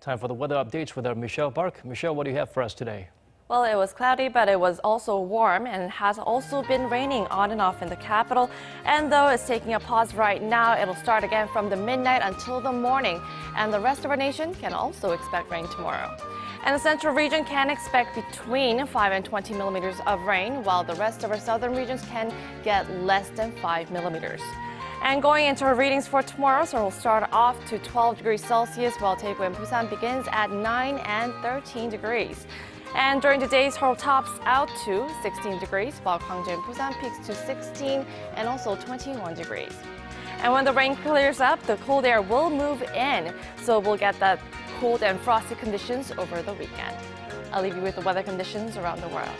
Time for the weather updates with our Michelle Park. Michelle, what do you have for us today? Well, it was cloudy, but it was also warm and has also been raining on and off in the capital. And though it's taking a pause right now, it'll start again from the midnight until the morning. And the rest of our nation can also expect rain tomorrow. And the central region can expect between 5 and 20 millimeters of rain, while the rest of our southern regions can get less than 5 millimeters. And going into our readings for tomorrow, Seoul start off to 12 degrees Celsius, while Daegu and Busan begins at 9 and 13 degrees. And during the day, Seoul tops out to 16 degrees, while Gwangju and Busan peaks to 16 and also 21 degrees. And when the rain clears up, the cold air will move in, so we'll get that cold and frosty conditions over the weekend. I'll leave you with the weather conditions around the world.